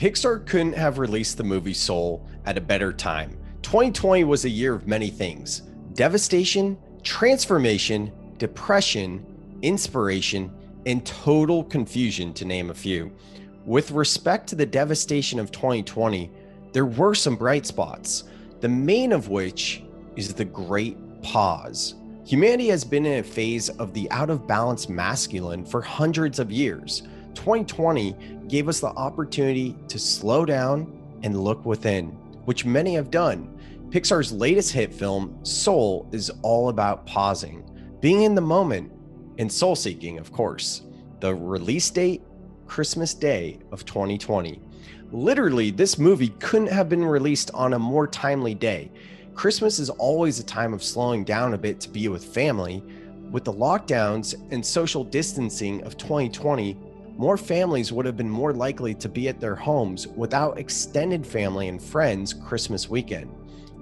Pixar couldn't have released the movie Soul at a better time. 2020 was a year of many things devastation, transformation, depression, inspiration, and total confusion, to name a few. With respect to the devastation of 2020, there were some bright spots, the main of which is the Great Pause. Humanity has been in a phase of the out of balance masculine for hundreds of years. 2020 gave us the opportunity to slow down and look within, which many have done. Pixar's latest hit film, Soul, is all about pausing, being in the moment, and soul seeking, of course. The release date, Christmas Day of 2020. Literally, this movie couldn't have been released on a more timely day. Christmas is always a time of slowing down a bit to be with family. With the lockdowns and social distancing of 2020, more families would have been more likely to be at their homes without extended family and friends Christmas weekend.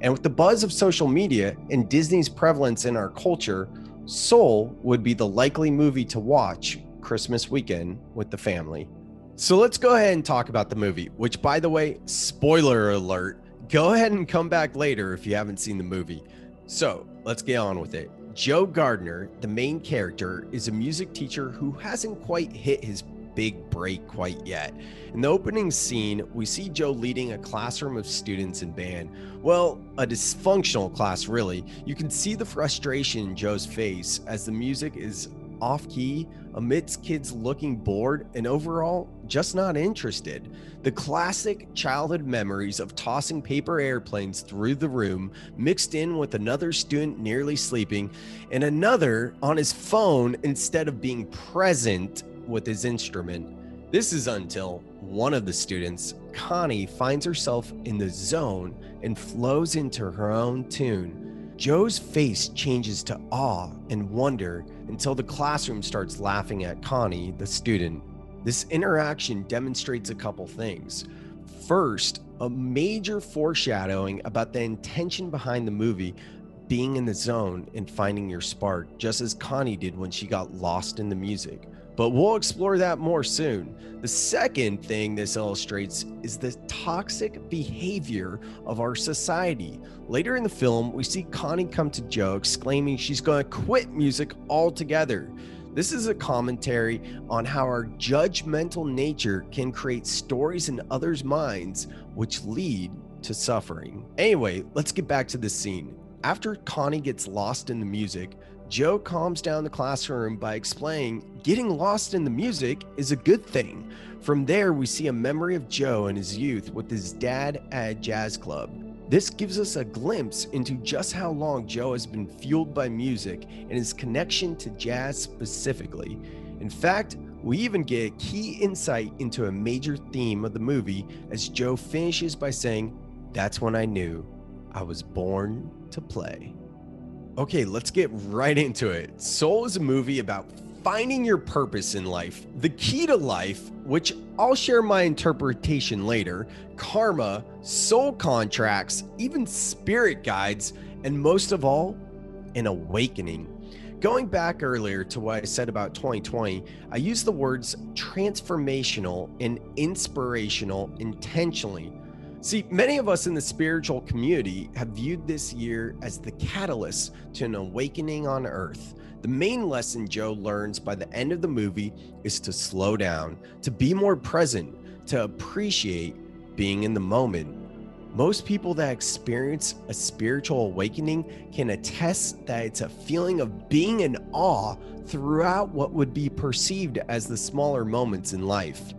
And with the buzz of social media and Disney's prevalence in our culture, Soul would be the likely movie to watch Christmas weekend with the family. So let's go ahead and talk about the movie, which, by the way, spoiler alert, go ahead and come back later if you haven't seen the movie. So let's get on with it. Joe Gardner, the main character, is a music teacher who hasn't quite hit his big break quite yet. In the opening scene, we see Joe leading a classroom of students in band. Well, a dysfunctional class, really. You can see the frustration in Joe's face as the music is off key, amidst kids looking bored and overall just not interested. The classic childhood memories of tossing paper airplanes through the room, mixed in with another student nearly sleeping and another on his phone instead of being present with his instrument. This is until one of the students, Connie, finds herself in the zone and flows into her own tune. Joe's face changes to awe and wonder until the classroom starts laughing at Connie, the student. This interaction demonstrates a couple things. First, a major foreshadowing about the intention behind the movie being in the zone and finding your spark, just as Connie did when she got lost in the music but we'll explore that more soon. The second thing this illustrates is the toxic behavior of our society. Later in the film, we see Connie come to Joe exclaiming she's going to quit music altogether. This is a commentary on how our judgmental nature can create stories in others' minds which lead to suffering. Anyway, let's get back to the scene. After Connie gets lost in the music, Joe calms down the classroom by explaining getting lost in the music is a good thing. From there, we see a memory of Joe and his youth with his dad at a jazz club. This gives us a glimpse into just how long Joe has been fueled by music and his connection to jazz specifically. In fact, we even get a key insight into a major theme of the movie as Joe finishes by saying, That's when I knew I was born to play. Okay, let's get right into it. Soul is a movie about finding your purpose in life, the key to life, which I'll share my interpretation later, karma, soul contracts, even spirit guides, and most of all, an awakening. Going back earlier to what I said about 2020, I used the words transformational and inspirational intentionally See, many of us in the spiritual community have viewed this year as the catalyst to an awakening on earth. The main lesson Joe learns by the end of the movie is to slow down, to be more present, to appreciate being in the moment. Most people that experience a spiritual awakening can attest that it's a feeling of being in awe throughout what would be perceived as the smaller moments in life.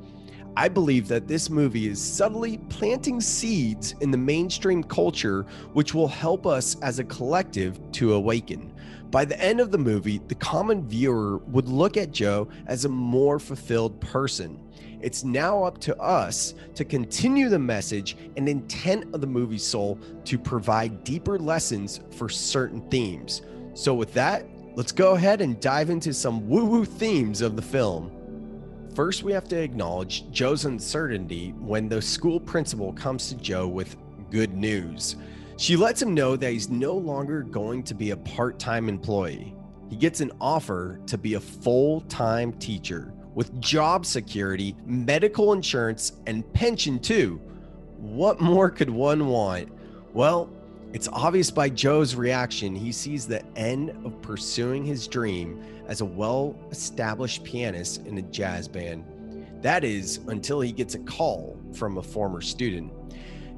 I believe that this movie is subtly planting seeds in the mainstream culture, which will help us as a collective to awaken. By the end of the movie, the common viewer would look at Joe as a more fulfilled person. It's now up to us to continue the message and intent of the movie Soul to provide deeper lessons for certain themes. So, with that, let's go ahead and dive into some woo woo themes of the film. First, we have to acknowledge Joe's uncertainty when the school principal comes to Joe with good news. She lets him know that he's no longer going to be a part time employee. He gets an offer to be a full time teacher, with job security, medical insurance, and pension too. What more could one want? Well, it's obvious by Joe's reaction, he sees the end of pursuing his dream as a well established pianist in a jazz band. That is until he gets a call from a former student.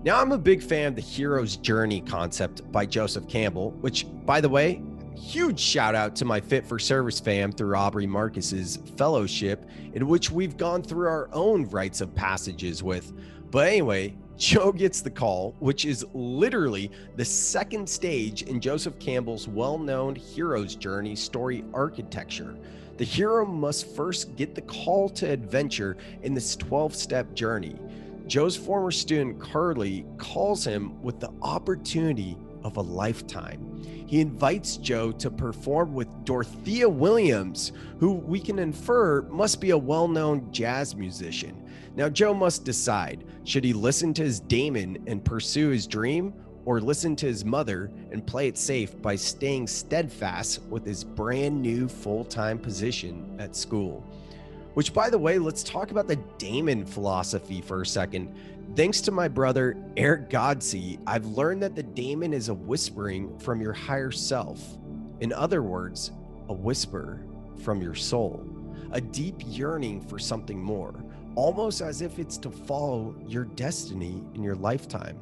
Now, I'm a big fan of the hero's journey concept by Joseph Campbell, which, by the way, huge shout out to my Fit for Service fam through Aubrey Marcus's fellowship, in which we've gone through our own rites of passages with. But anyway, Joe gets the call, which is literally the second stage in Joseph Campbell's well known hero's journey story architecture. The hero must first get the call to adventure in this 12 step journey. Joe's former student Curley calls him with the opportunity of a lifetime. He invites Joe to perform with Dorothea Williams, who we can infer must be a well known jazz musician. Now, Joe must decide should he listen to his daemon and pursue his dream, or listen to his mother and play it safe by staying steadfast with his brand new full time position at school? Which, by the way, let's talk about the daemon philosophy for a second. Thanks to my brother Erick Godsey, I've learned that the daemon is a whispering from your higher self. In other words, a whisper from your soul, a deep yearning for something more almost as if it's to follow your destiny in your lifetime.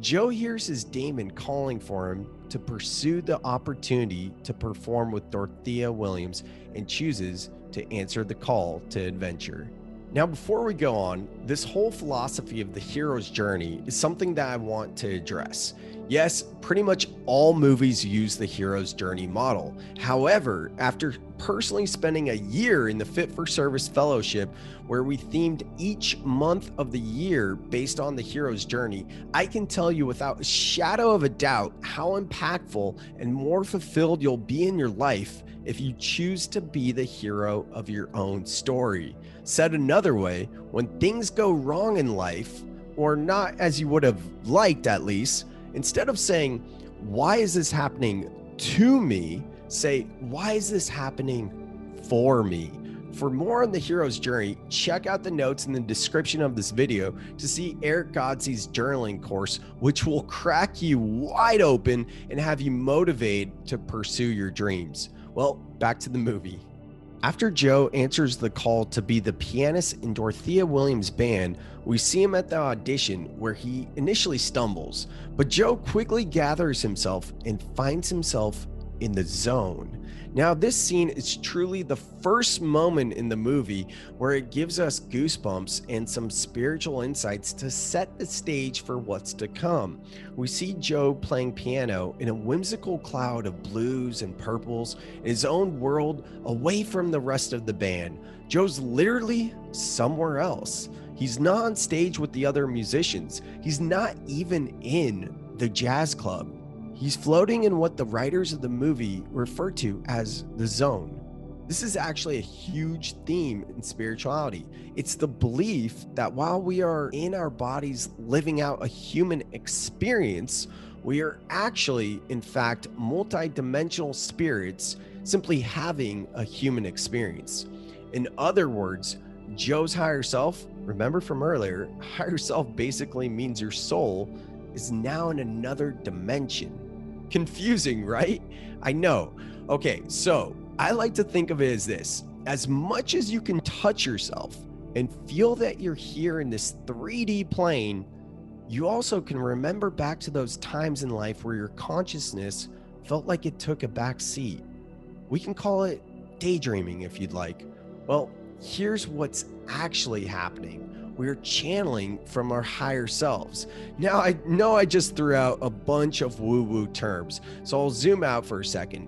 Joe hears his daemon calling for him to pursue the opportunity to perform with Dorothea Williams and chooses to answer the call to adventure. Now, before we go on, this whole philosophy of the hero's journey is something that I want to address. Yes, pretty much all movies use the hero's journey model. However, after personally spending a year in the Fit for Service Fellowship, where we themed each month of the year based on the hero's journey, I can tell you without a shadow of a doubt how impactful and more fulfilled you'll be in your life if you choose to be the hero of your own story. Said another way, when things go wrong in life, or not as you would have liked at least, instead of saying, Why is this happening to me? say, Why is this happening for me? For more on the hero's journey, check out the notes in the description of this video to see Erick Godsey's journaling course, which will crack you wide open and have you motivated to pursue your dreams. Well, back to the movie. After Joe answers the call to be the pianist in Dorothea Williams' band, we see him at the audition where he initially stumbles, but Joe quickly gathers himself and finds himself in the zone. Now, this scene is truly the first moment in the movie where it gives us goosebumps and some spiritual insights to set the stage for what's to come. We see Joe playing piano in a whimsical cloud of blues and purples in his own world away from the rest of the band. Joe's literally somewhere else. He's not on stage with the other musicians, he's not even in the jazz club. He's floating in what the writers of the movie refer to as the zone. This is actually a huge theme in spirituality. It's the belief that while we are in our bodies living out a human experience, we are actually, in fact, multidimensional spirits simply having a human experience. In other words, Joe's higher self, remember from earlier, higher self basically means your soul is now in another dimension Confusing, right? I know. Okay, so I like to think of it as this as much as you can touch yourself and feel that you're here in this 3D plane, you also can remember back to those times in life where your consciousness felt like it took a back seat. We can call it daydreaming if you'd like. Well, here's what's actually happening we're channeling from our higher selves. Now, I know I just threw out a bunch of woo woo terms, so I'll zoom out for a second.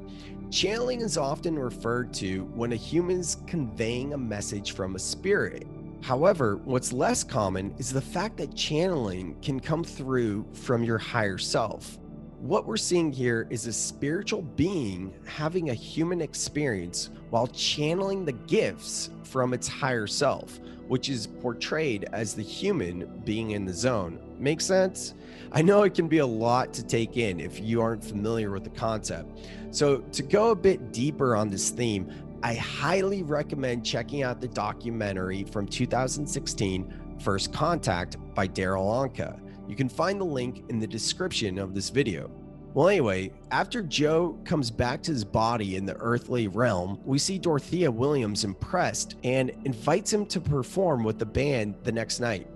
Channeling is often referred to when a human's conveying a message from a spirit. However, what's less common is the fact that channeling can come through from your higher self. What we're seeing here is a spiritual being having a human experience while channeling the gifts from its higher self which is portrayed as the human being in the zone. Make sense? I know it can be a lot to take in if you aren't familiar with the concept. So, to go a bit deeper on this theme, I highly recommend checking out the documentary from 2016, First Contact by Darryl Anka. You can find the link in the description of this video. Well, anyway, after Joe comes back to his body in the earthly realm, we see Dorothea Williams impressed and invites him to perform with the band the next night.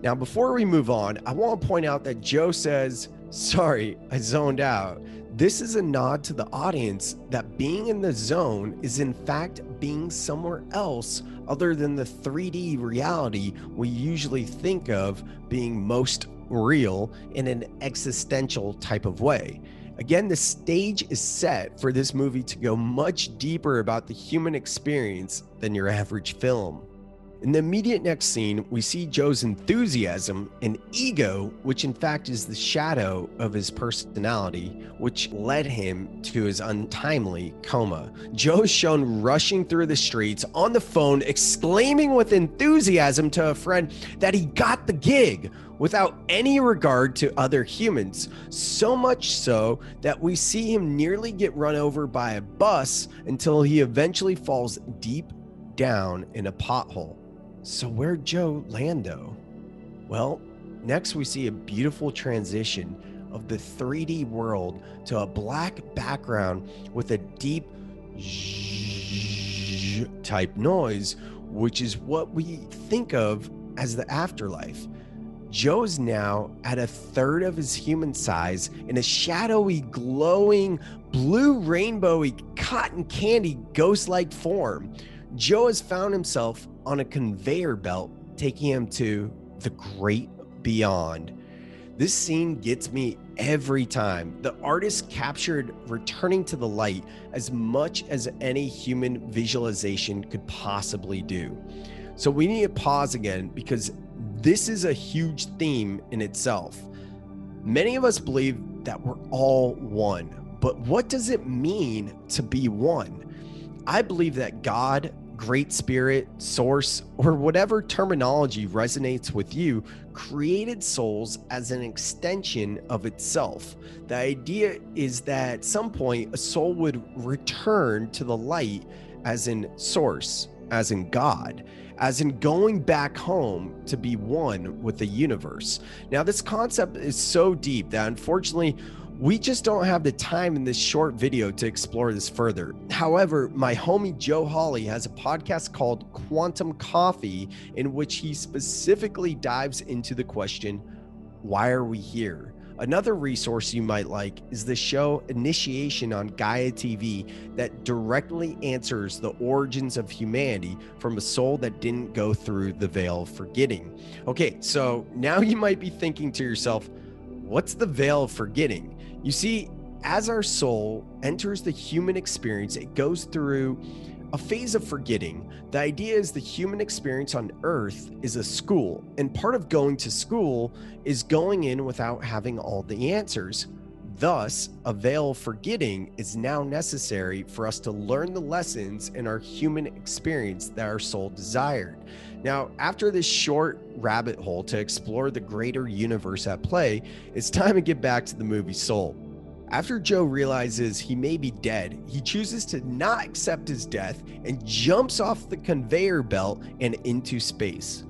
Now, before we move on, I want to point out that Joe says, Sorry, I zoned out. This is a nod to the audience that being in the zone is in fact being somewhere else other than the 3D reality we usually think of being most real in an existential type of way. Again, the stage is set for this movie to go much deeper about the human experience than your average film. In the immediate next scene, we see Joe's enthusiasm and ego, which in fact is the shadow of his personality, which led him to his untimely coma. Joe is shown rushing through the streets on the phone, exclaiming with enthusiasm to a friend that he got the gig without any regard to other humans. So much so that we see him nearly get run over by a bus until he eventually falls deep down in a pothole. So, where'd Joe Lando? Well, next we see a beautiful transition of the 3D world to a black background with a deep type noise, which is what we think of as the afterlife. Joe is now at a third of his human size in a shadowy, glowing, blue rainbowy cotton candy ghost like form. Joe has found himself on a conveyor belt, taking him to the great beyond. This scene gets me every time. The artist captured returning to the light as much as any human visualization could possibly do. So we need to pause again because this is a huge theme in itself. Many of us believe that we're all one, but what does it mean to be one? I believe that God great spirit, source, or whatever terminology resonates with you, created souls as an extension of itself. The idea is that at some point a soul would return to the light as in source, as in God, as in going back home to be one with the universe. Now, this concept is so deep that unfortunately, we just don't have the time in this short video to explore this further. However, my homie Joe Hawley has a podcast called Quantum Coffee, in which he specifically dives into the question why are we here? Another resource you might like is the show Initiation on Gaia TV that directly answers the origins of humanity from a soul that didn't go through the veil of forgetting. Okay, so now you might be thinking to yourself, what's the veil of forgetting? You see, as our soul enters the human experience, it goes through a phase of forgetting. The idea is the human experience on earth is a school, and part of going to school is going in without having all the answers. Thus, a veil of forgetting is now necessary for us to learn the lessons in our human experience that our soul desired. Now, after this short rabbit hole to explore the greater universe at play, it's time to get back to the movie Soul. After Joe realizes he may be dead, he chooses to not accept his death and jumps off the conveyor belt and into space.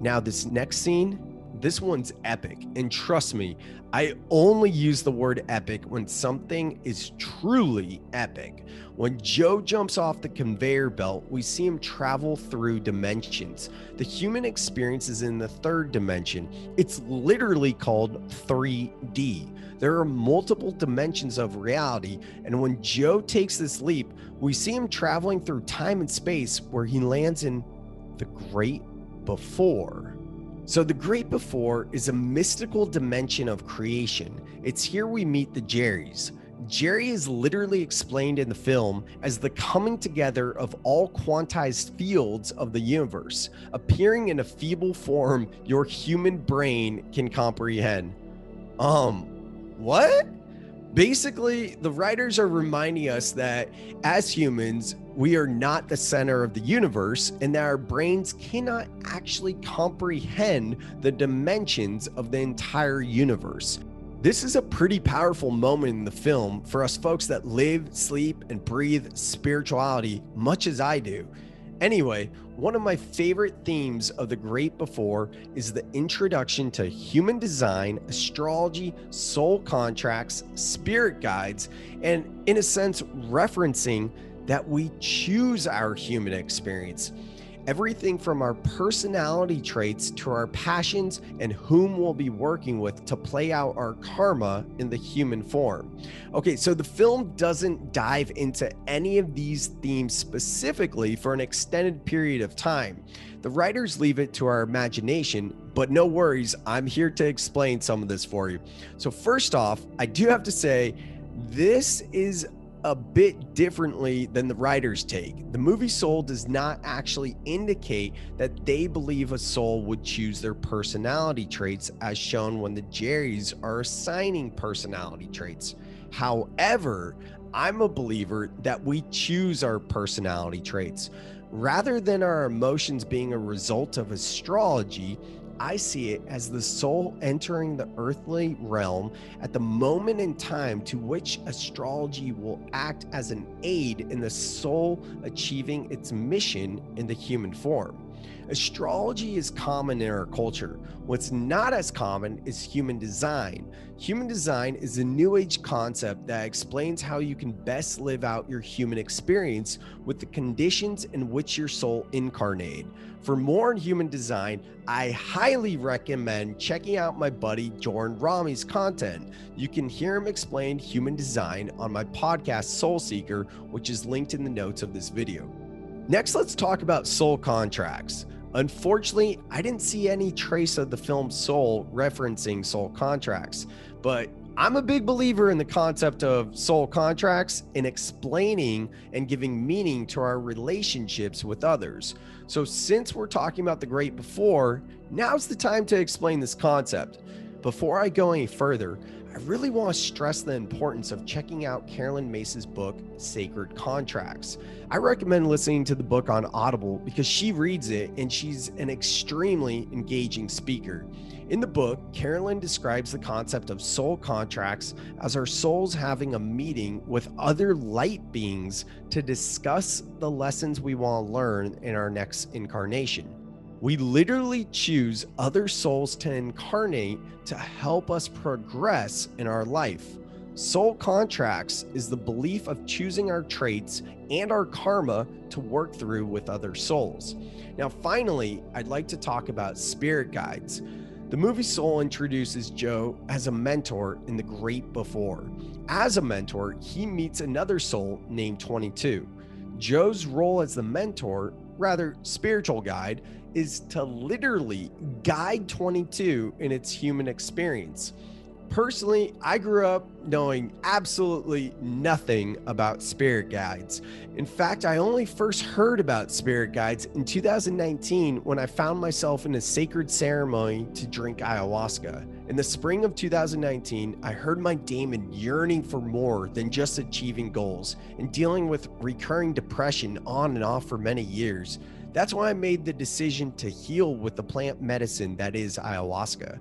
Now, this next scene this one's epic. And trust me, I only use the word epic when something is truly epic. When Joe jumps off the conveyor belt, we see him travel through dimensions. The human experience is in the third dimension. It's literally called 3D. There are multiple dimensions of reality. And when Joe takes this leap, we see him traveling through time and space where he lands in the great before. So, the great before is a mystical dimension of creation. It's here we meet the Jerrys. Jerry is literally explained in the film as the coming together of all quantized fields of the universe, appearing in a feeble form your human brain can comprehend. Um, what? Basically, the writers are reminding us that as humans, we are not the center of the universe and that our brains cannot actually comprehend the dimensions of the entire universe. This is a pretty powerful moment in the film for us folks that live, sleep, and breathe spirituality, much as I do. Anyway, one of my favorite themes of The Great Before is the introduction to human design, astrology, soul contracts, spirit guides, and in a sense, referencing that we choose our human experience everything from our personality traits to our passions and whom we'll be working with to play out our karma in the human form. Okay, so the film doesn't dive into any of these themes specifically for an extended period of time. The writers leave it to our imagination, but no worries, I'm here to explain some of this for you. So, first off, I do have to say, this is a bit differently than the writer's take. The movie Soul does not actually indicate that they believe a soul would choose their personality traits as shown when the Jerrys are assigning personality traits. However, I'm a believer that we choose our personality traits. Rather than our emotions being a result of astrology, I see it as the soul entering the earthly realm at the moment in time to which astrology will act as an aid in the soul achieving its mission in the human form. Astrology is common in our culture. What's not as common is human design. Human design is a new age concept that explains how you can best live out your human experience with the conditions in which your soul incarnate. For more on human design, I highly recommend checking out my buddy Jordan Rami's content. You can hear him explain human design on my podcast Soul Seekr, which is linked in the notes of this video. Next, let's talk about soul contracts. Unfortunately, I didn't see any trace of the film Soul referencing soul contracts, but I'm a big believer in the concept of soul contracts in explaining and giving meaning to our relationships with others. So, since we're talking about the great before, now's the time to explain this concept. Before I go any further, I really want to stress the importance of checking out Caroline Myss's book, Sacred Contracts. I recommend listening to the book on Audible because she reads it and she's an extremely engaging speaker. In the book, Caroline describes the concept of soul contracts as our souls having a meeting with other light beings to discuss the lessons we want to learn in our next incarnation. We literally choose other souls to incarnate to help us progress in our life. Soul contracts is the belief of choosing our traits and our karma to work through with other souls. Now, finally, I'd like to talk about spirit guides. The movie Soul introduces Joe as a mentor in the great before. As a mentor, he meets another soul named 22. Joe's role as the mentor, rather spiritual guide, is to literally guide 22 in its human experience. Personally, I grew up knowing absolutely nothing about spirit guides. In fact, I only first heard about spirit guides in 2019 when I found myself in a sacred ceremony to drink ayahuasca. In the spring of 2019, I heard my daemon yearning for more than just achieving goals and dealing with recurring depression on and off for many years. That's why I made the decision to heal with the plant medicine that is ayahuasca.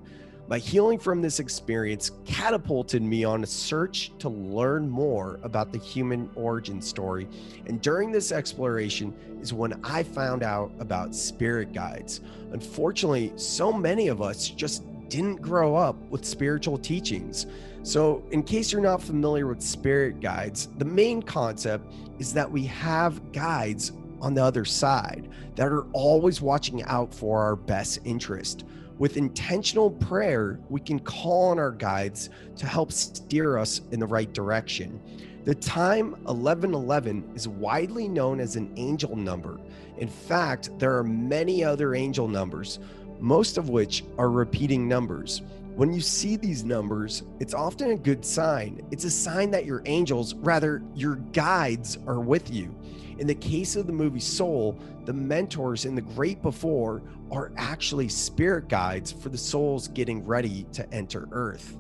My healing from this experience catapulted me on a search to learn more about the human origin story. And during this exploration is when I found out about spirit guides. Unfortunately, so many of us just didn't grow up with spiritual teachings. So, in case you're not familiar with spirit guides, the main concept is that we have guides on the other side that are always watching out for our best interest. With intentional prayer, we can call on our guides to help steer us in the right direction. The time 1111 is widely known as an angel number. In fact, there are many other angel numbers, most of which are repeating numbers. When you see these numbers, it's often a good sign. It's a sign that your angels, rather, your guides, are with you. In the case of the movie Soul, the mentors in the great before are actually spirit guides for the souls getting ready to enter Earth.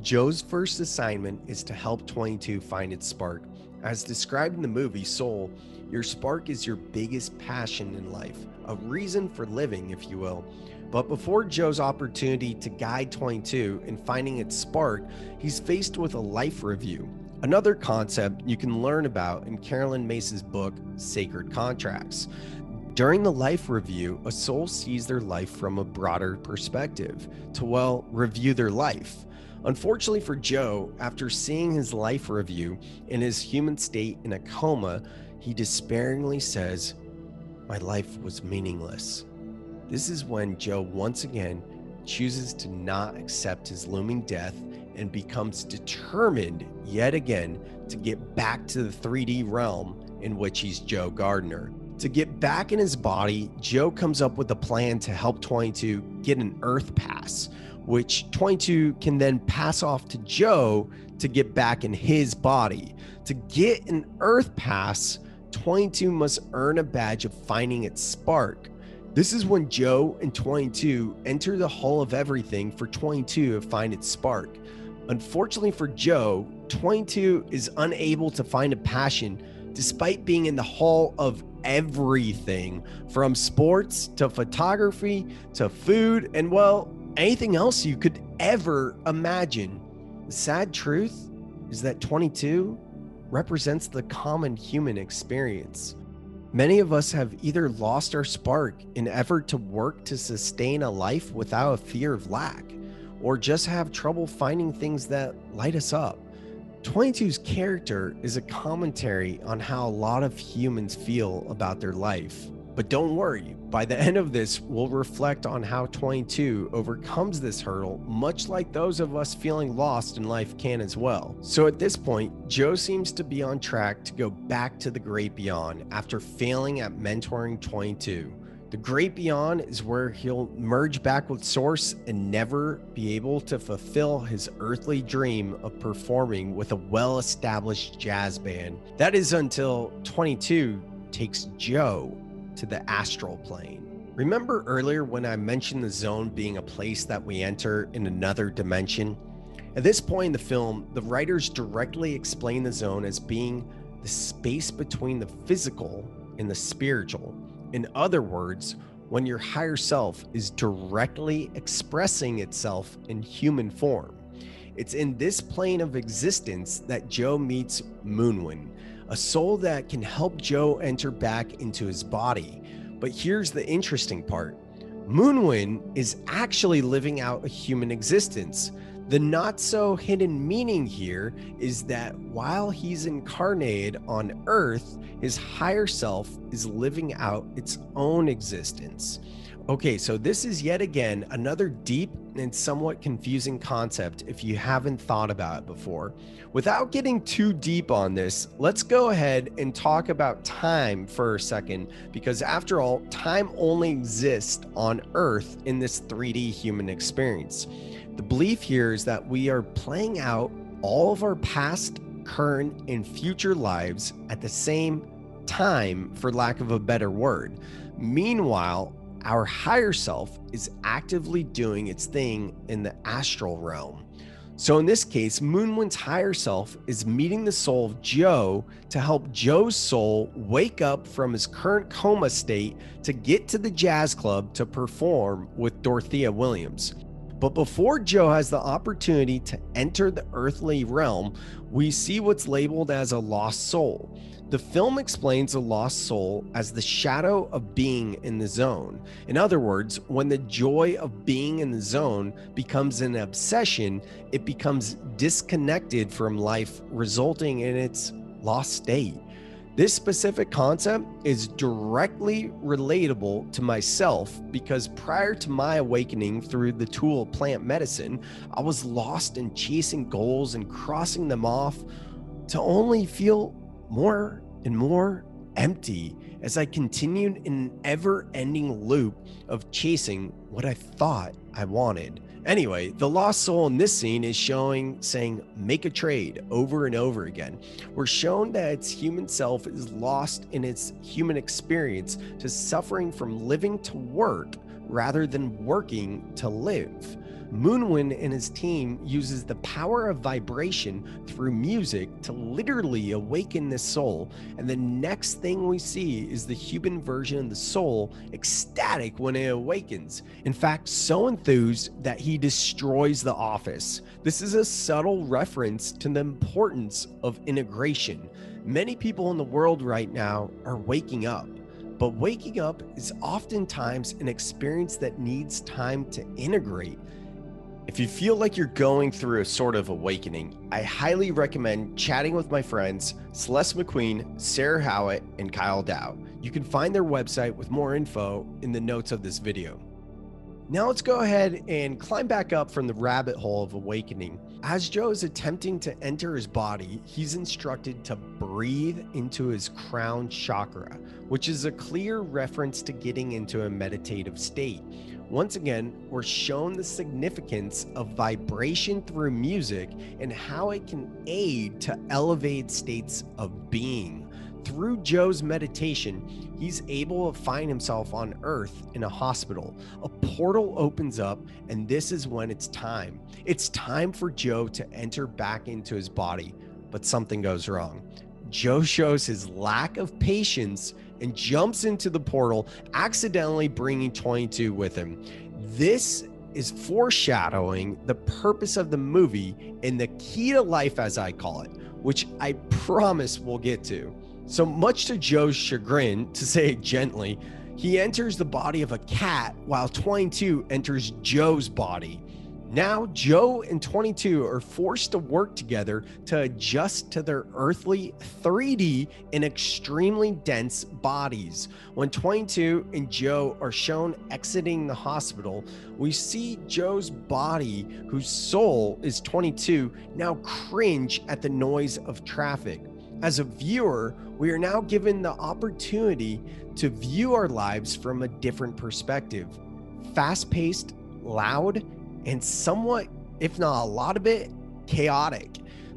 Joe's first assignment is to help 22 find its spark. As described in the movie Soul, your spark is your biggest passion in life, a reason for living, if you will. But before Joe's opportunity to guide 22 in finding its spark, he's faced with a life review, another concept you can learn about in Caroline Myss's book, Sacred Contracts. During the life review, a soul sees their life from a broader perspective to, well, review their life. Unfortunately for Joe, after seeing his life review in his human state in a coma, he despairingly says, My life was meaningless. This is when Joe once again chooses to not accept his looming death and becomes determined yet again to get back to the 3D realm in which he's Joe Gardner. To get back in his body, Joe comes up with a plan to help 22 get an Earth pass, which 22 can then pass off to Joe to get back in his body. To get an Earth pass, 22 must earn a badge of finding its spark. This is when Joe and 22 enter the Hall of Everything for 22 to find its spark. Unfortunately for Joe, 22 is unable to find a passion despite being in the Hall of everything from sports to photography to food and, well, anything else you could ever imagine. The sad truth is that 22 represents the common human experience. Many of us have either lost our spark in effort to work to sustain a life without a fear of lack, or just have trouble finding things that light us up. 22's character is a commentary on how a lot of humans feel about their life. But don't worry, by the end of this, we'll reflect on how 22 overcomes this hurdle, much like those of us feeling lost in life can as well. So at this point, Joe seems to be on track to go back to the great beyond after failing at mentoring 22. The great beyond is where he'll merge back with Source and never be able to fulfill his earthly dream of performing with a well established jazz band. That is until 22 takes Joe to the astral plane. Remember earlier when I mentioned the zone being a place that we enter in another dimension? At this point in the film, the writers directly explain the zone as being the space between the physical and the spiritual. In other words, when your higher self is directly expressing itself in human form. It's in this plane of existence that Joe meets Moonwind, a soul that can help Joe enter back into his body. But here's the interesting part Moonwind is actually living out a human existence. The not so hidden meaning here is that while he's incarnated on Earth, his higher self is living out its own existence. Okay, so this is yet again another deep and somewhat confusing concept if you haven't thought about it before. Without getting too deep on this, let's go ahead and talk about time for a second, because after all, time only exists on Earth in this 3D human experience. The belief here is that we are playing out all of our past, current, and future lives at the same time, for lack of a better word. Meanwhile, our higher self is actively doing its thing in the astral realm. So, in this case, Moonwind's higher self is meeting the soul of Joe to help Joe's soul wake up from his current coma state to get to the jazz club to perform with Dorothea Williams. But before Joe has the opportunity to enter the earthly realm, we see what's labeled as a lost soul. The film explains a lost soul as the shadow of being in the zone. In other words, when the joy of being in the zone becomes an obsession, it becomes disconnected from life, resulting in its lost state. This specific concept is directly relatable to myself because prior to my awakening through the tool of plant medicine, I was lost in chasing goals and crossing them off to only feel more and more empty as I continued in an ever ending loop of chasing what I thought I wanted. Anyway, the lost soul in this scene is showing saying make a trade over and over again. We're shown that its human self is lost in its human experience to suffering from living to work rather than working to live. Moonwind and his team uses the power of vibration through music to literally awaken the soul. And the next thing we see is the human version of the soul ecstatic when it awakens. In fact, so enthused that he destroys the office. This is a subtle reference to the importance of integration. Many people in the world right now are waking up. But waking up is oftentimes an experience that needs time to integrate. If you feel like you're going through a sort of awakening, I highly recommend chatting with my friends Celeste McQueen, Sarah Howitt, and Kyle Dow. You can find their website with more info in the notes of this video. Now let's go ahead and climb back up from the rabbit hole of awakening. As Joe is attempting to enter his body, he's instructed to breathe into his crown chakra, which is a clear reference to getting into a meditative state. Once again, we're shown the significance of vibration through music and how it can aid to elevate states of being. Through Joe's meditation, he's able to find himself on Earth in a hospital. A portal opens up, and this is when it's time. It's time for Joe to enter back into his body, but something goes wrong. Joe shows his lack of patience and jumps into the portal, accidentally bringing 22 with him. This is foreshadowing the purpose of the movie and the key to life, as I call it, which I promise we'll get to. So, much to Joe's chagrin, to say it gently, he enters the body of a cat while 22 enters Joe's body. Now, Joe and 22 are forced to work together to adjust to their earthly 3D and extremely dense bodies. When 22 and Joe are shown exiting the hospital, we see Joe's body, whose soul is 22, now cringe at the noise of traffic. As a viewer, we are now given the opportunity to view our lives from a different perspective. Fast paced, loud, and somewhat, if not a lot of it, chaotic.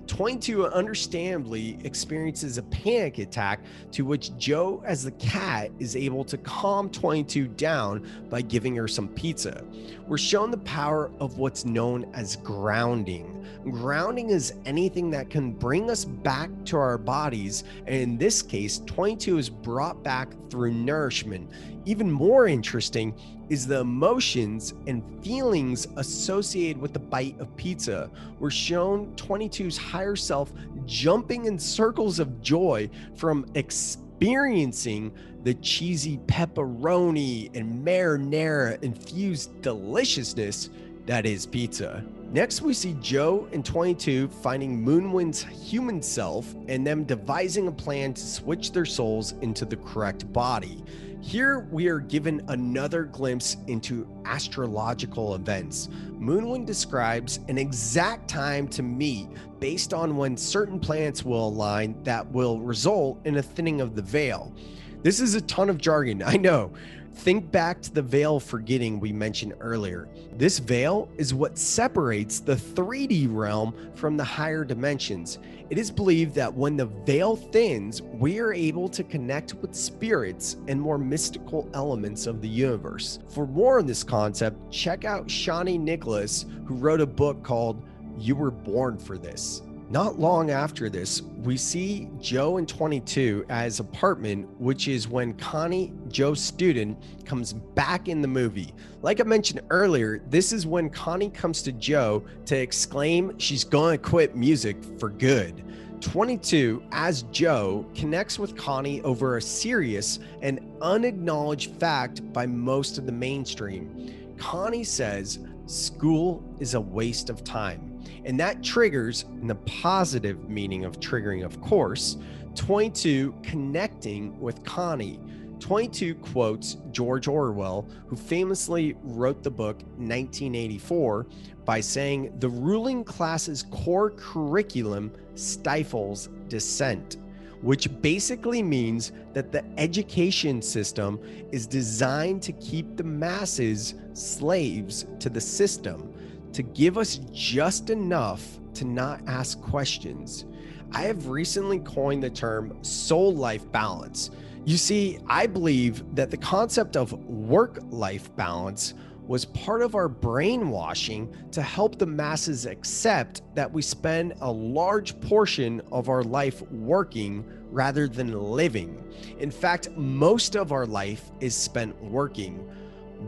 22 understandably experiences a panic attack to which Joe, as the cat, is able to calm 22 down by giving her some pizza. We're shown the power of what's known as grounding. Grounding is anything that can bring us back to our bodies, and in this case, 22 is brought back through nourishment. Even more interesting is the emotions and feelings associated with the bite of pizza. We're shown 22's higher self jumping in circles of joy from experiencing the cheesy pepperoni and marinara infused deliciousness that is pizza. Next, we see Joe and 22 finding Moonwind's human self and them devising a plan to switch their souls into the correct body. Here we are given another glimpse into astrological events. Moonwind describes an exact time to meet based on when certain planets will align that will result in a thinning of the veil. This is a ton of jargon, I know. Think back to the veil forgetting we mentioned earlier. This veil is what separates the 3D realm from the higher dimensions. It is believed that when the veil thins, we are able to connect with spirits and more mystical elements of the universe. For more on this concept, check out Chani Nicholas, who wrote a book called You Were Born for This. Not long after this, we see Joe in 22 as apartment, which is when Connie, Joe's student, comes back in the movie. Like I mentioned earlier, this is when Connie comes to Joe to exclaim she's going to quit music for good. 22, as Joe, connects with Connie over a serious and unacknowledged fact by most of the mainstream. Connie says school is a waste of time. And that triggers, in the positive meaning of triggering, of course, 22 connecting with Connie. 22 quotes George Orwell, who famously wrote the book 1984 by saying, The ruling class's core curriculum stifles dissent, which basically means that the education system is designed to keep the masses slaves to the system to give us just enough to not ask questions. I have recently coined the term soul life balance. You see, I believe that the concept of work life balance was part of our brainwashing to help the masses accept that we spend a large portion of our life working rather than living. In fact, most of our life is spent working.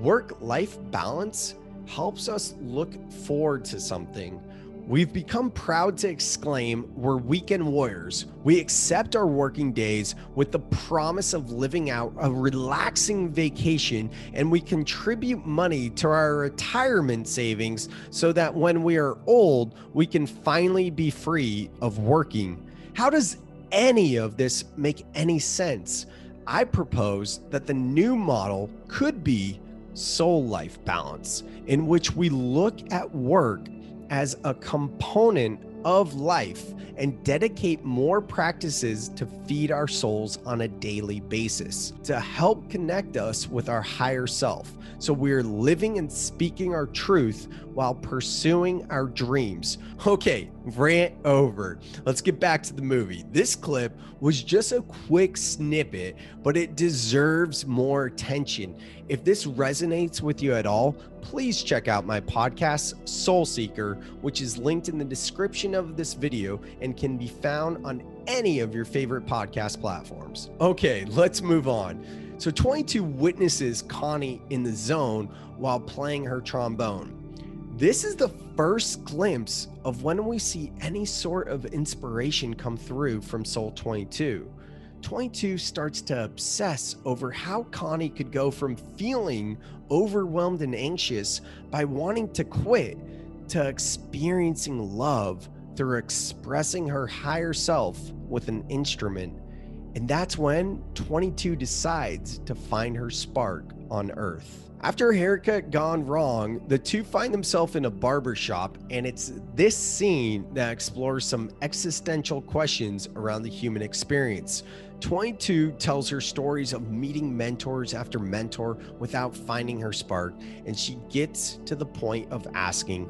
Work life balance helps us look forward to something We've become proud to exclaim, We're weekend warriors. We accept our working days with the promise of living out a relaxing vacation, and we contribute money to our retirement savings so that when we are old, we can finally be free of working. How does any of this make any sense? I propose that the new model could be soul life balance, in which we look at work as a component of life and dedicate more practices to feed our souls on a daily basis to help connect us with our higher self. So we're living and speaking our truth while pursuing our dreams. Okay, rant over. Let's get back to the movie. This clip was just a quick snippet, but it deserves more attention. If this resonates with you at all, please check out my podcast, Soul Seekr, which is linked in the description of this video and can be found on any of your favorite podcast platforms. Okay, let's move on. So 22 witnesses Connie in the zone while playing her trombone. This is the first glimpse of when we see any sort of inspiration come through from Soul 22. 22 starts to obsess over how Connie could go from feeling overwhelmed and anxious by wanting to quit to experiencing love through expressing her higher self with an instrument. And that's when 22 decides to find her spark on Earth. After a haircut gone wrong, the two find themselves in a barber shop, and it's this scene that explores some existential questions around the human experience. 22 tells her stories of meeting mentors after mentor without finding her spark, and she gets to the point of asking,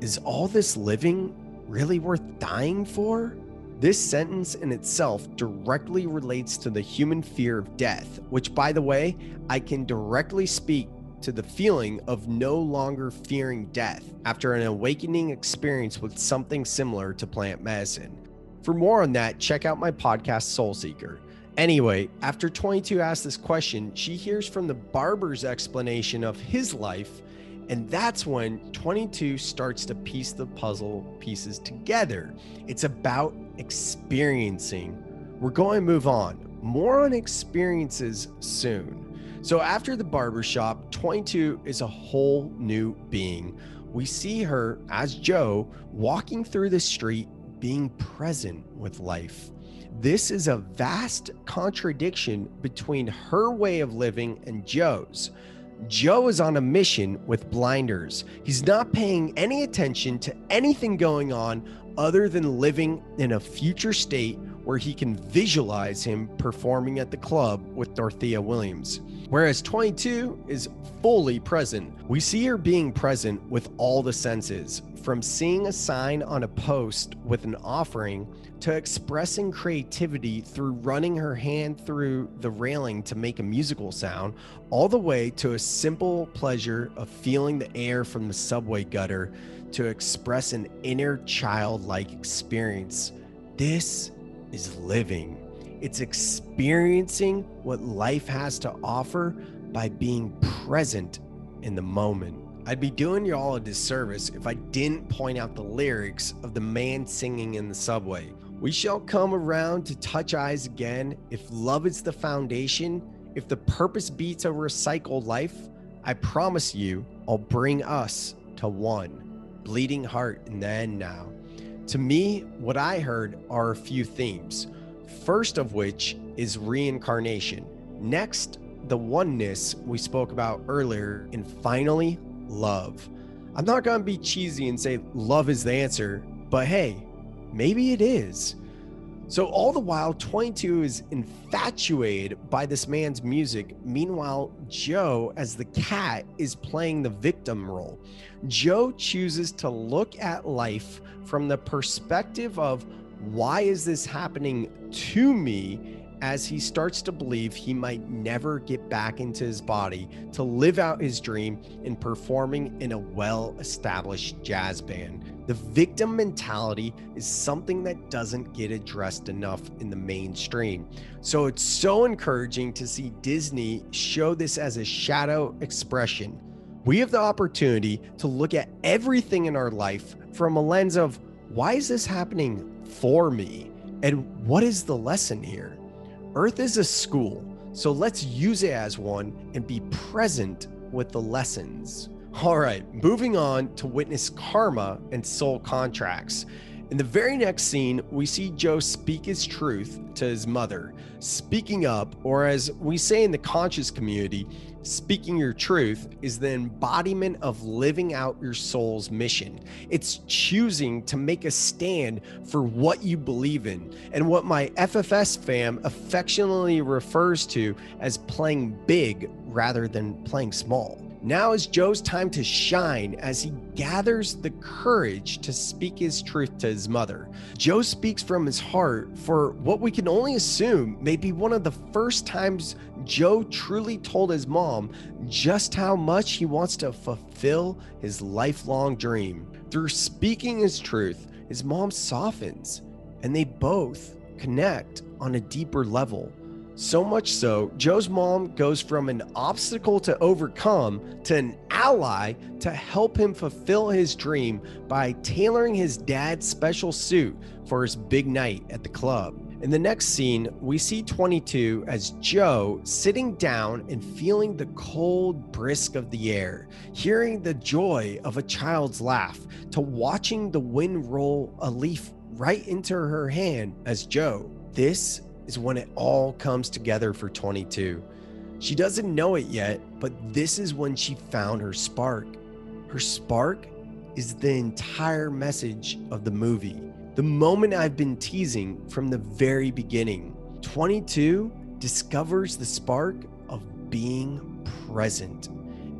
Is all this living really worth dying for? This sentence in itself directly relates to the human fear of death, which, by the way, I can directly speak to the feeling of no longer fearing death after an awakening experience with something similar to plant medicine. For more on that, check out my podcast, Soul Seekr. Anyway, after 22 asks this question, she hears from the barber's explanation of his life, and that's when 22 starts to piece the puzzle pieces together. It's about experiencing. We're going to move on. More on experiences soon. So after the barbershop, 22 is a whole new being. We see her as Joe walking through the street, being present with life. This is a vast contradiction between her way of living and Joe's. Joe is on a mission with blinders. He's not paying any attention to anything going on other than living in a future state where he can visualize him performing at the club with Dorothea Williams. Whereas 22 is fully present. We see her being present with all the senses, from seeing a sign on a post with an offering to expressing creativity through running her hand through the railing to make a musical sound, all the way to a simple pleasure of feeling the air from the subway gutter to express an inner childlike experience. This is living. It's experiencing what life has to offer by being present in the moment. I'd be doing y'all a disservice if I didn't point out the lyrics of the man singing in the subway. We shall come around to touch eyes again if love is the foundation, if the purpose beats a recycled life. I promise you, I'll bring us to one. Bleeding heart in the end now. To me, what I heard are a few themes. First of which is reincarnation. Next, the oneness we spoke about earlier. And finally, love. I'm not going to be cheesy and say love is the answer, but hey, maybe it is. So, all the while, 22 is infatuated by this man's music. Meanwhile, Joe, as the cat, is playing the victim role. Joe chooses to look at life from the perspective of why is this happening to me as he starts to believe he might never get back into his body to live out his dream in performing in a well established jazz band. The victim mentality is something that doesn't get addressed enough in the mainstream. So it's so encouraging to see Disney show this as a shadow expression. We have the opportunity to look at everything in our life from a lens of why is this happening for me? And what is the lesson here? Earth is a school, so let's use it as one and be present with the lessons. All right, moving on to witness karma and soul contracts. In the very next scene, we see Joe speak his truth to his mother. Speaking up, or as we say in the conscious community, speaking your truth is the embodiment of living out your soul's mission. It's choosing to make a stand for what you believe in and what my FFS fam affectionately refers to as playing big rather than playing small. Now is Joe's time to shine as he gathers the courage to speak his truth to his mother. Joe speaks from his heart for what we can only assume may be one of the first times Joe truly told his mom just how much he wants to fulfill his lifelong dream. Through speaking his truth, his mom softens and they both connect on a deeper level. So much so, Joe's mom goes from an obstacle to overcome to an ally to help him fulfill his dream by tailoring his dad's special suit for his big night at the club. In the next scene, we see 22 as Joe sitting down and feeling the cold brisk of the air, hearing the joy of a child's laugh, to watching the wind roll a leaf right into her hand as Joe. This is when it all comes together for 22. She doesn't know it yet, but this is when she found her spark. Her spark is the entire message of the movie. The moment I've been teasing from the very beginning. 22 discovers the spark of being present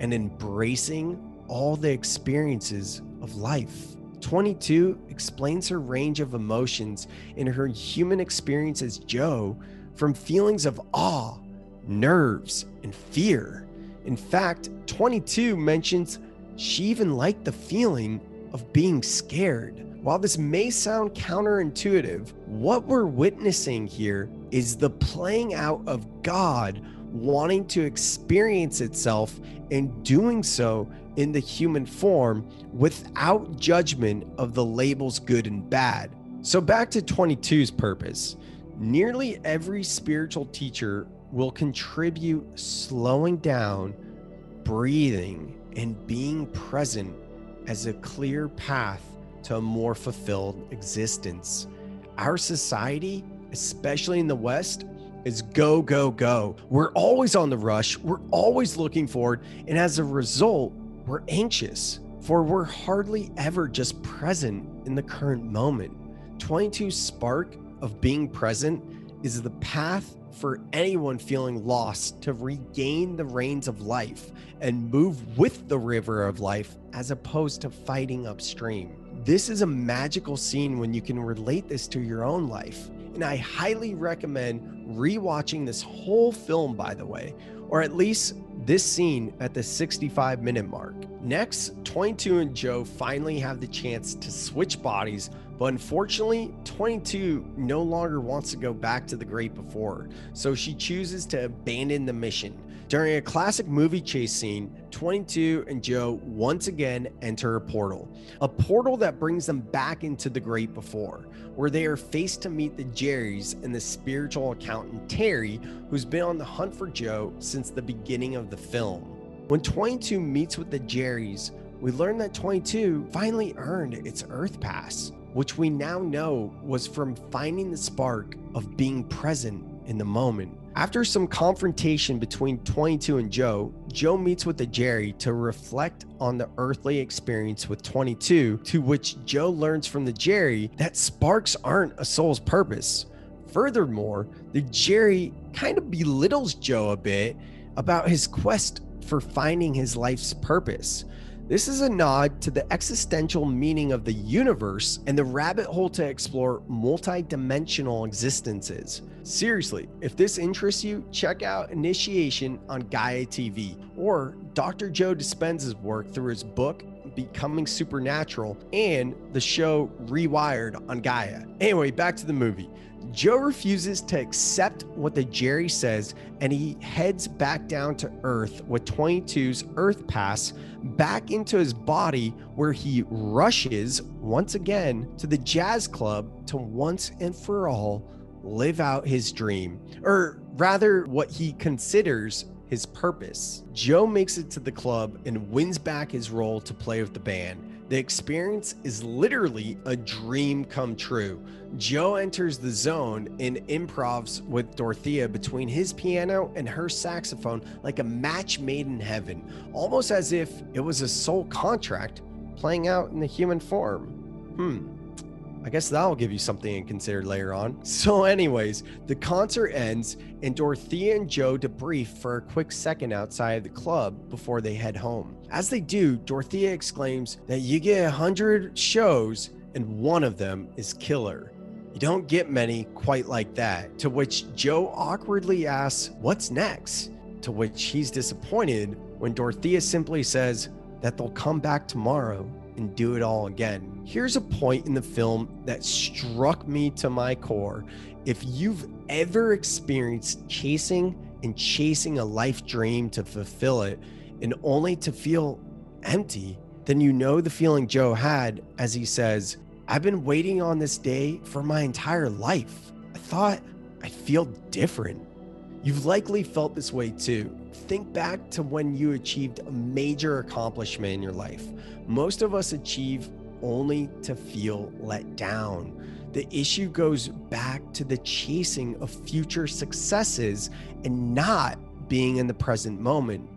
and embracing all the experiences of life. 22 explains her range of emotions in her human experience as Joe from feelings of awe, nerves, and fear. In fact, 22 mentions she even liked the feeling of being scared. While this may sound counterintuitive, what we're witnessing here is the playing out of God wanting to experience itself and doing so in the human form without judgment of the labels good and bad. So, back to 22's purpose. Nearly every spiritual teacher will contribute slowing down, breathing, and being present as a clear path to a more fulfilled existence. Our society, especially in the West, is go, go, go. We're always on the rush. We're always looking forward. And as a result, we're anxious, for we're hardly ever just present in the current moment. 22 spark of being present is the path for anyone feeling lost to regain the reins of life and move with the river of life as opposed to fighting upstream. This is a magical scene when you can relate this to your own life. And I highly recommend rewatching this whole film, by the way, or at least this scene at the 65 minute mark. Next, 22 and Joe finally have the chance to switch bodies, but unfortunately, 22 no longer wants to go back to the great before, so she chooses to abandon the mission. During a classic movie chase scene, 22 and Joe once again enter a portal, a portal that brings them back into the great before, where they are faced to meet the Jerrys and the spiritual accountant Terry, who's been on the hunt for Joe since the beginning of the film. When 22 meets with the Jerrys, we learn that 22 finally earned its Earth Pass, which we now know was from finding the spark of being present in the moment. After some confrontation between 22 and Joe, Joe meets with the Jerry to reflect on the earthly experience with 22, to which Joe learns from the Jerry that sparks aren't a soul's purpose. Furthermore, the Jerry kind of belittles Joe a bit about his quest for finding his life's purpose. This is a nod to the existential meaning of the universe and the rabbit hole to explore multi-dimensional existences. Seriously, if this interests you, check out Initiation on Gaia TV or Dr. Joe Dispenza's work through his book Becoming Supernatural and the show Rewired on Gaia. Anyway, back to the movie. Joe refuses to accept what the Jerry says and he heads back down to Earth with 22's Earth Pass back into his body, where he rushes once again to the jazz club to once and for all live out his dream, or rather, what he considers his purpose. Joe makes it to the club and wins back his role to play with the band. The experience is literally a dream come true. Joe enters the zone and improvs with Dorothea between his piano and her saxophone like a match made in heaven, almost as if it was a soul contract playing out in the human form. Hmm. I guess that'll give you something to consider later on. So, anyways, the concert ends and Dorothea and Joe debrief for a quick second outside of the club before they head home. As they do, Dorothea exclaims that you get a hundred shows and one of them is killer. You don't get many quite like that. To which Joe awkwardly asks, What's next? To which he's disappointed when Dorothea simply says that they'll come back tomorrow and do it all again. Here's a point in the film that struck me to my core. If you've ever experienced chasing and chasing a life dream to fulfill it and only to feel empty, then you know the feeling Joe had as he says, I've been waiting on this day for my entire life. I thought I'd feel different. You've likely felt this way too. Think back to when you achieved a major accomplishment in your life. Most of us achieve only to feel let down. The issue goes back to the chasing of future successes and not being in the present moment.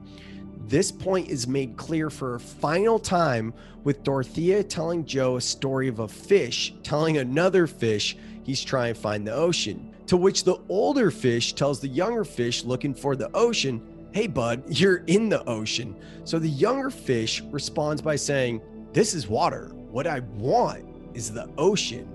This point is made clear for a final time with Dorothea telling Joe a story of a fish telling another fish he's trying to find the ocean. To which the older fish tells the younger fish looking for the ocean, Hey, bud, you're in the ocean. So the younger fish responds by saying, This is water. What I want is the ocean.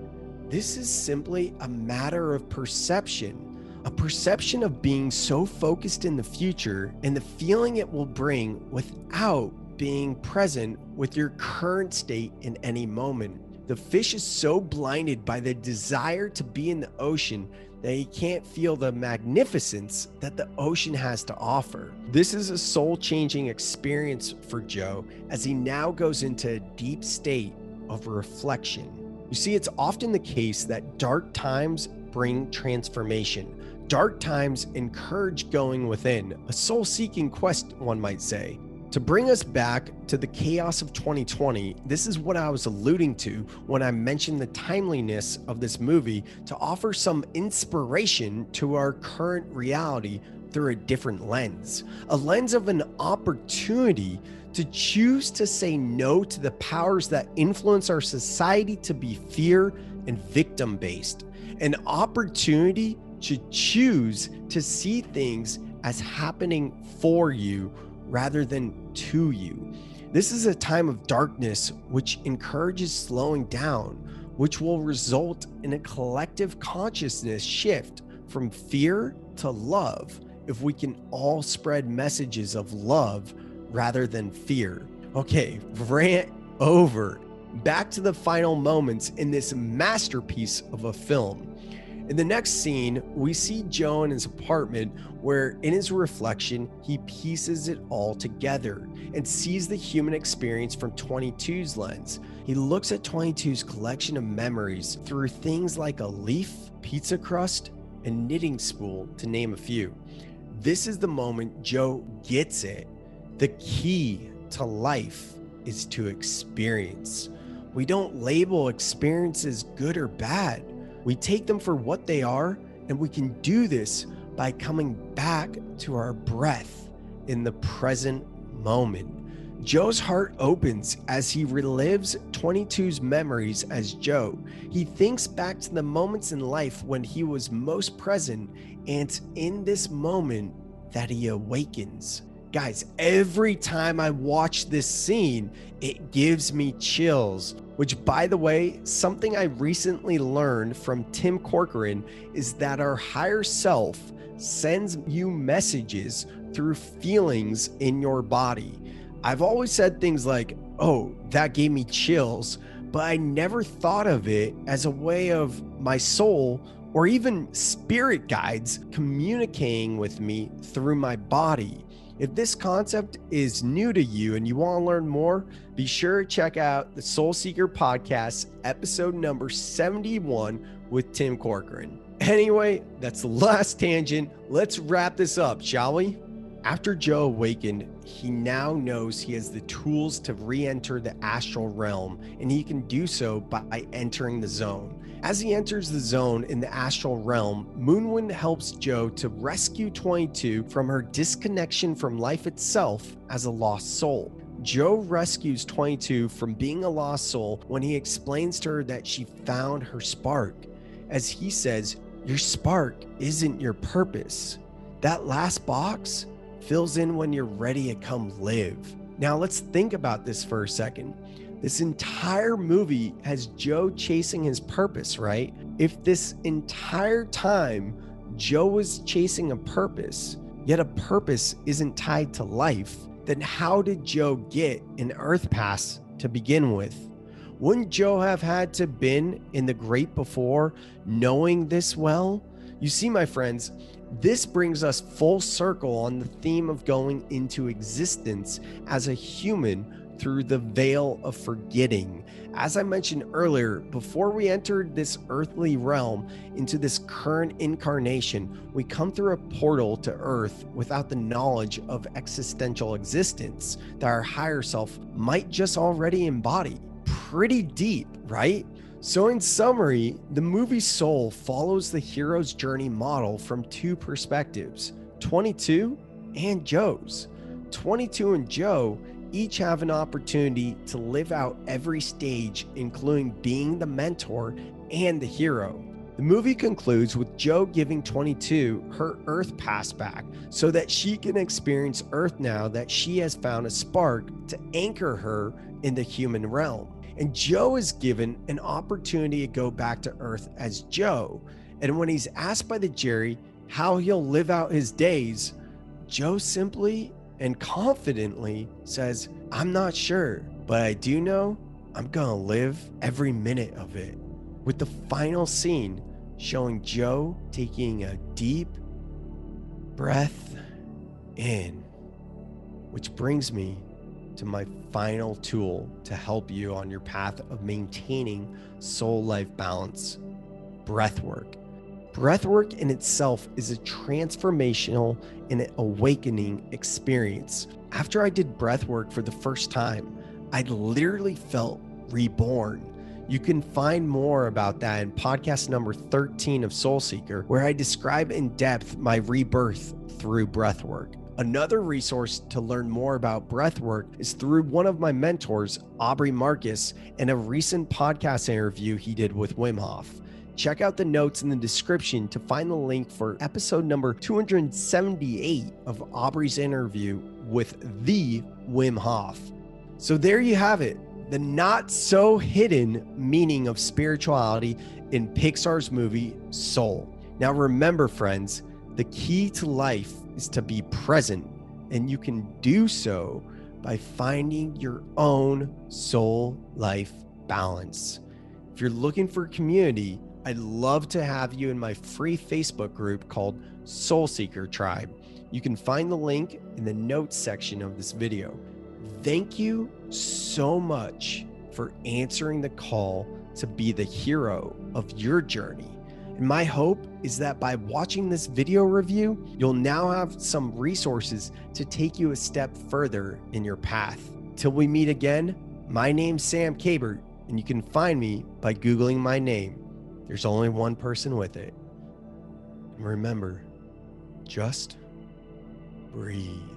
This is simply a matter of perception, a perception of being so focused in the future and the feeling it will bring without being present with your current state in any moment. The fish is so blinded by the desire to be in the ocean that can't feel the magnificence that the ocean has to offer. This is a soul changing experience for Joe as he now goes into a deep state of reflection. You see, it's often the case that dark times bring transformation. Dark times encourage going within, a soul seeking quest, one might say. To bring us back to the chaos of 2020, this is what I was alluding to when I mentioned the timeliness of this movie to offer some inspiration to our current reality through a different lens, a lens of an opportunity to choose to say no to the powers that influence our society to be fear and victim based, an opportunity to choose to see things as happening for you rather than to you. This is a time of darkness which encourages slowing down, which will result in a collective consciousness shift from fear to love if we can all spread messages of love rather than fear. Okay, rant over. Back to the final moments in this masterpiece of a film. In the next scene, we see Joe in his apartment where, in his reflection, he pieces it all together and sees the human experience from 22's lens. He looks at 22's collection of memories through things like a leaf, pizza crust, and knitting spool, to name a few. This is the moment Joe gets it. The key to life is to experience. We don't label experiences good or bad we take them for what they are, and we can do this by coming back to our breath in the present moment. Joe's heart opens as he relives 22's memories as Joe. He thinks back to the moments in life when he was most present, and in this moment that he awakens. Guys, every time I watch this scene, it gives me chills. Which, by the way, something I recently learned from Tim Corcoran is that our higher self sends you messages through feelings in your body. I've always said things like, oh, that gave me chills, but I never thought of it as a way of my soul or even spirit guides communicating with me through my body. If this concept is new to you and you want to learn more, be sure to check out the Soul Seekr podcast, episode number 71 with Tim Corcoran. Anyway, that's the last tangent. Let's wrap this up, shall we? After Joe awakened, he now knows he has the tools to re enter the astral realm, and he can do so by entering the zone. As he enters the zone in the astral realm, Moonwind helps Joe to rescue 22 from her disconnection from life itself as a lost soul. Joe rescues 22 from being a lost soul when he explains to her that she found her spark. As he says, Your spark isn't your purpose. That last box, fills in when you're ready to come live. Now, let's think about this for a second. This entire movie has Joe chasing his purpose, right? If this entire time Joe was chasing a purpose, yet a purpose isn't tied to life, then how did Joe get an Earth Pass to begin with? Wouldn't Joe have had to been in the great before knowing this well? You see, my friends, this brings us full circle on the theme of going into existence as a human through the veil of forgetting. As I mentioned earlier, before we entered this earthly realm into this current incarnation, we come through a portal to earth without the knowledge of existential existence that our higher self might just already embody. Pretty deep, right? So, in summary, the movie Soul follows the hero's journey model from two perspectives 22 and Joe's. 22 and Joe each have an opportunity to live out every stage, including being the mentor and the hero. The movie concludes with Joe giving 22 her Earth pass back so that she can experience Earth now that she has found a spark to anchor her in the human realm. And Joe is given an opportunity to go back to Earth as Joe. And when he's asked by the Jerry how he'll live out his days, Joe simply and confidently says, I'm not sure, but I do know I'm going to live every minute of it. With the final scene showing Joe taking a deep breath in, which brings me to my final tool to help you on your path of maintaining soul life balance breath work. Breath work in itself is a transformational and awakening experience. After I did breath work for the first time, I literally felt reborn. You can find more about that in podcast number 13 of Soul Seekr, where I describe in depth my rebirth through breath work. Another resource to learn more about breathwork is through one of my mentors, Aubrey Marcus, and a recent podcast interview he did with Wim Hof. Check out the notes in the description to find the link for episode number 278 of Aubrey's interview with the Wim Hof. So there you have it the not so hidden meaning of spirituality in Pixar's movie Soul. Now, remember, friends, the key to life is to be present, and you can do so by finding your own soul life balance. If you're looking for community, I'd love to have you in my free Facebook group called Soul Seekr Tribe. You can find the link in the notes section of this video. Thank you so much for answering the call to be the hero of your journey. And my hope is that by watching this video review, you'll now have some resources to take you a step further in your path. Till we meet again, my name's Sam Kabert, and you can find me by Googling my name. There's only one person with it. And remember, just breathe.